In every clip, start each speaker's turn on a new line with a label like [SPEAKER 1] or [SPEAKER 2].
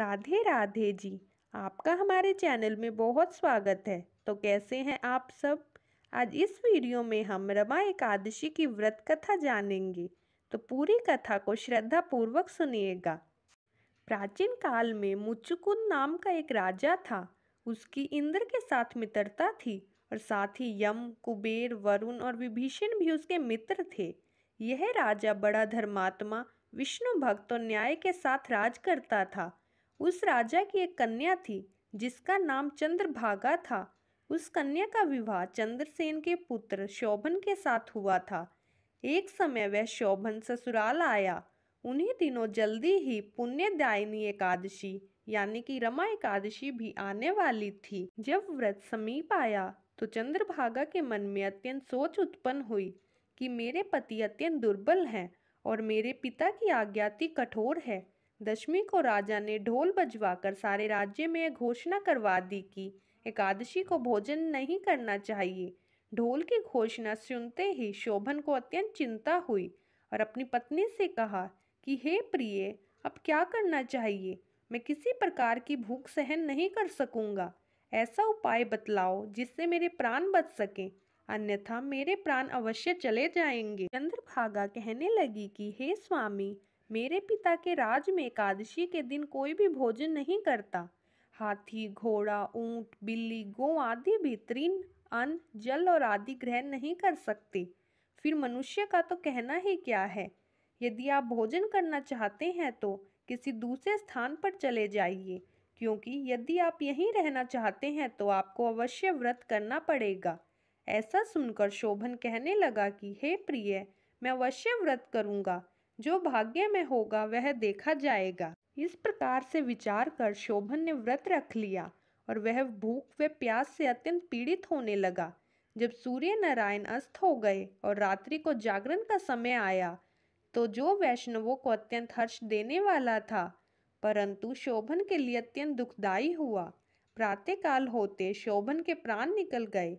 [SPEAKER 1] राधे राधे जी, आपका हमारे चैनल में बहुत स्वागत है। तो कैसे हैं आप सब? आज इस वीडियो में हम रमा एकादशी की व्रत कथा जानेंगे। तो पूरी कथा को श्रद्धा पूर्वक सुनिएगा। प्राचीन काल में मुचुकुंद नाम का एक राजा था। उसकी इंद्र के साथ मित्रता थी और साथ ही यम, कुबेर, वरुण और विभीषण भी उसके मित्र थे। यह राजा बड़ा धर्मात्मा, विष्णु भक्त और न्याय के साथ राज करता था। उस राजा की एक कन्या थी, जिसका नाम चंद्रभागा था। उस कन्या का विवाह चंद्रसेन के पुत्र शोभन के साथ हुआ था। एक समय वह शोभन ससुराल आया। उन्हीं दिनों जल्दी ही पुण्यदायिनी एकादशी, यानी कि रमा एकादशी भी आने वाली थी। जब व्रत समीप आया तो चंद्रभागा के मन में अत्यंत सोच उत्पन्न हुई कि मेरे पति अत्यंत दुर्बल हैं और मेरे पिता की आज्ञाति कठोर है। दशमी को राजा ने ढोल बजवाकर सारे राज्य में यह घोषणा करवा दी कि एकादशी को भोजन नहीं करना चाहिए। ढोल की घोषणा सुनते ही शोभन को अत्यंत चिंता हुई और अपनी पत्नी से कहा कि, हे प्रिय, अब क्या करना चाहिए? मैं किसी प्रकार की भूख सहन नहीं कर सकूँगा। ऐसा उपाय बतलाओ जिससे मेरे प्राण बच सकें। अन्यथा मेरे प्राण अवश्य चले जाएँगे। चंद्रभागा कहने लगी कि, हे स्वामी मेरे पिता के राज में एकादशी के दिन कोई भी भोजन नहीं करता। हाथी, घोड़ा, ऊँट, बिल्ली, गो आदि भी तृण, अन्न, जल और आदि ग्रहण नहीं कर सकते। फिर मनुष्य का तो कहना ही क्या है? यदि आप भोजन करना चाहते हैं तो किसी दूसरे स्थान पर चले जाइए, क्योंकि यदि आप यहीं रहना चाहते हैं तो आपको अवश्य व्रत करना पड़ेगा। ऐसा सुनकर शोभन कहने लगा कि, हे प्रिय, मैं अवश्य व्रत करूँगा। जो भाग्य में होगा, वह देखा जाएगा। इस प्रकार से विचार कर शोभन ने व्रत रख लिया और वह भूख व प्यास से अत्यंत पीड़ित होने लगा। जब सूर्य नारायण अस्त हो गए और रात्रि को जागरण का समय आया तो जो वैष्णवों को अत्यंत हर्ष देने वाला था, परंतु शोभन के लिए अत्यंत दुखदायी हुआ। प्रातःकाल होते शोभन के प्राण निकल गए।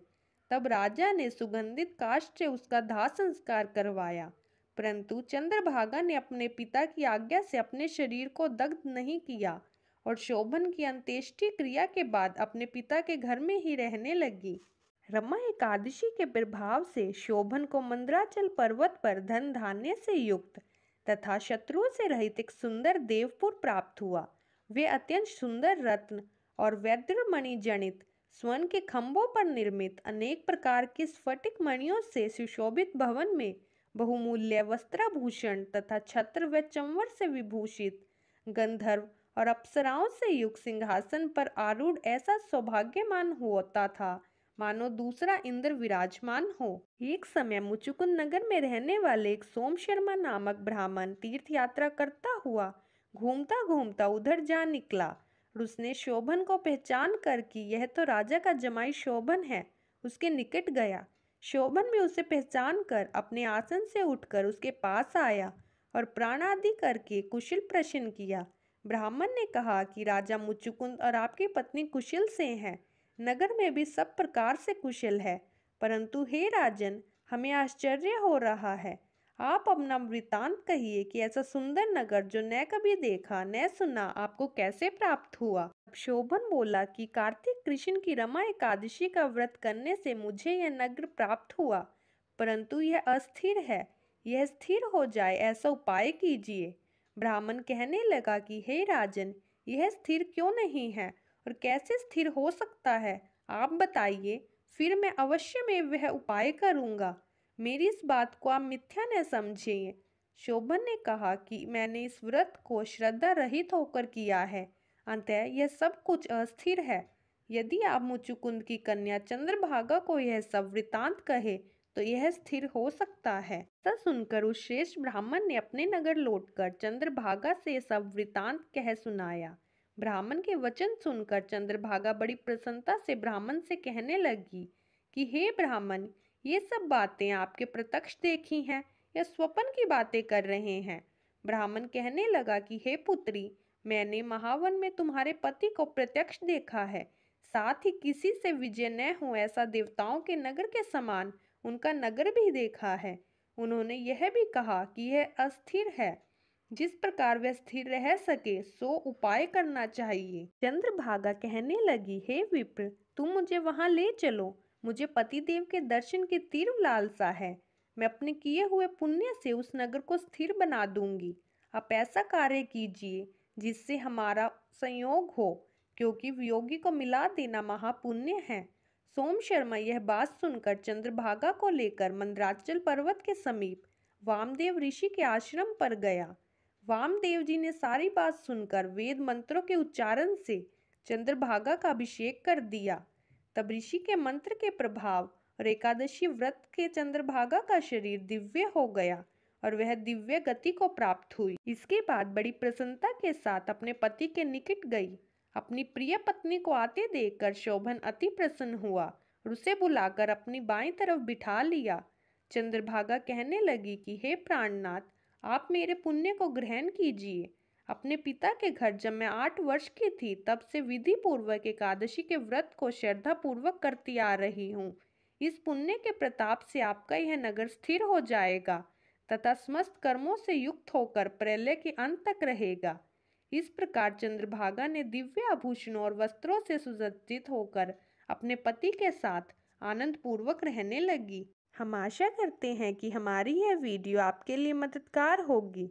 [SPEAKER 1] तब राजा ने सुगंधित काष्ठ से उसका दाह संस्कार करवाया। परंतु चंद्रभागा ने अपने पिता की आज्ञा से अपने शरीर को दग्ध नहीं किया और शोभन की अंत्येष्टि क्रिया के बाद अपने पिता के घर में ही रहने लगी। रमा एकादशी के प्रभाव से शोभन को मंद्राचल पर्वत पर धन धान्य से युक्त तथा शत्रुओं से रहित एक सुंदर देवपुर प्राप्त हुआ। वे अत्यंत सुंदर रत्न और वैद्यमणि जनित, स्वर्ण के खंभों पर निर्मित अनेक प्रकार के स्फटिक मणियों से सुशोभित भवन में बहुमूल्य वस्त्राभूषण तथा छत्र व चंवर से विभूषित गंधर्व और अप्सराओं से युक्त सिंहासन पर आरूढ़ ऐसा सौभाग्यमान होता था। मानो दूसरा इंद्र विराजमान हो। एक समय मुचुकुंद नगर में रहने वाले एक सोम शर्मा नामक ब्राह्मण तीर्थ यात्रा करता हुआ घूमता घूमता उधर जा निकला। उसने शोभन को पहचान कर कि यह तो राजा का जमाई शोभन है, उसके निकट गया। शोभन भी उसे पहचान कर अपने आसन से उठकर उसके पास आया और प्राणादि करके कुशल प्रश्न किया। ब्राह्मण ने कहा कि राजा मुचुकुंद और आपकी पत्नी कुशल से हैं। नगर में भी सब प्रकार से कुशल है। परंतु हे राजन, हमें आश्चर्य हो रहा है। आप अपना वृतांत कहिए कि ऐसा सुंदर नगर जो न कभी देखा, न सुना, आपको कैसे प्राप्त हुआ? अब शोभन बोला कि कार्तिक कृष्ण की रमा एकादशी का व्रत करने से मुझे यह नगर प्राप्त हुआ, परंतु यह अस्थिर है, यह स्थिर हो जाए, ऐसा उपाय कीजिए। ब्राह्मण कहने लगा कि, हे राजन, यह स्थिर क्यों नहीं है और कैसे स्थिर हो सकता है? आप बताइए, फिर मैं अवश्य में वह उपाय करूँगा। मेरी इस बात को आप मिथ्या न समझिए। शोभन ने कहा कि मैंने इस व्रत को श्रद्धा रहित होकर किया है। अंतः यह सब कुछ अस्थिर है। यदि आप मुचुकुंद की कन्या चंद्रभागा को यह सब वृतांत कहे तो यह स्थिर हो सकता है। ऐसा सुनकर उस श्रेष्ठ ब्राह्मण ने अपने नगर लौटकर चंद्रभागा से सब वृतांत कह सुनाया। ब्राह्मण के वचन सुनकर चंद्रभागा बड़ी प्रसन्नता से ब्राह्मण से कहने लगी कि, हे ब्राह्मण ये सब बातें आपके प्रत्यक्ष देखी हैं या स्वपन की बातें कर रहे हैं? ब्राह्मण कहने लगा कि, हे पुत्री, मैंने महावन में तुम्हारे पति को प्रत्यक्ष देखा है। साथ ही किसी से विजय न हो ऐसा देवताओं के नगर के समान उनका नगर भी देखा है। उन्होंने यह भी कहा कि यह अस्थिर है। जिस प्रकार वह स्थिर रह सके, सो उपाय करना चाहिए। चंद्रभागा कहने लगी, हे विप्र, तुम मुझे वहाँ ले चलो। मुझे पतिदेव के दर्शन की तीव्र लालसा है। मैं अपने किए हुए पुण्य से उस नगर को स्थिर बना दूँगी। आप ऐसा कार्य कीजिए जिससे हमारा संयोग हो, क्योंकि वियोगी को मिला देना महापुण्य है। सोम शर्मा, यह बात सुनकर चंद्रभागा को लेकर मंदराचल पर्वत के समीप वामदेव ऋषि के आश्रम पर गया। वामदेव जी ने सारी बात सुनकर वेद मंत्रों के उच्चारण से चंद्रभागा का अभिषेक कर दिया। तब ऋषि के मंत्र के प्रभाव और एकादशी व्रत के चंद्रभागा का शरीर दिव्य हो गया और वह दिव्य गति को प्राप्त हुई। इसके बाद बड़ी प्रसन्नता के साथ अपने पति के निकट गई। अपनी प्रिय पत्नी को आते देखकर शोभन अति प्रसन्न हुआ और उसे बुलाकर अपनी बाई तरफ़ बिठा लिया। चंद्रभागा कहने लगी कि, हे प्राणनाथ, आप मेरे पुण्य को ग्रहण कीजिए। अपने पिता के घर जब मैं आठ वर्ष की थी, तब से विधि पूर्वक एकादशी के व्रत को श्रद्धा पूर्वक करती आ रही हूँ। इस पुण्य के प्रताप से आपका यह नगर स्थिर हो जाएगा तथा समस्त कर्मों से युक्त होकर प्रलय के अंत तक रहेगा। इस प्रकार चंद्रभागा ने दिव्य आभूषणों और वस्त्रों से सुसज्जित होकर अपने पति के साथ आनंद पूर्वक रहने लगी। हम आशा करते हैं कि हमारी यह वीडियो आपके लिए मददगार होगी।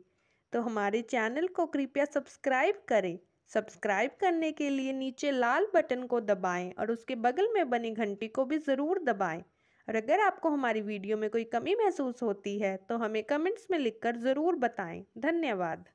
[SPEAKER 1] तो हमारे चैनल को कृपया सब्सक्राइब करें। सब्सक्राइब करने के लिए नीचे लाल बटन को दबाएँ और उसके बगल में बनी घंटी को भी ज़रूर दबाएँ। और अगर आपको हमारी वीडियो में कोई कमी महसूस होती है तो हमें कमेंट्स में लिखकर ज़रूर बताएँ। धन्यवाद।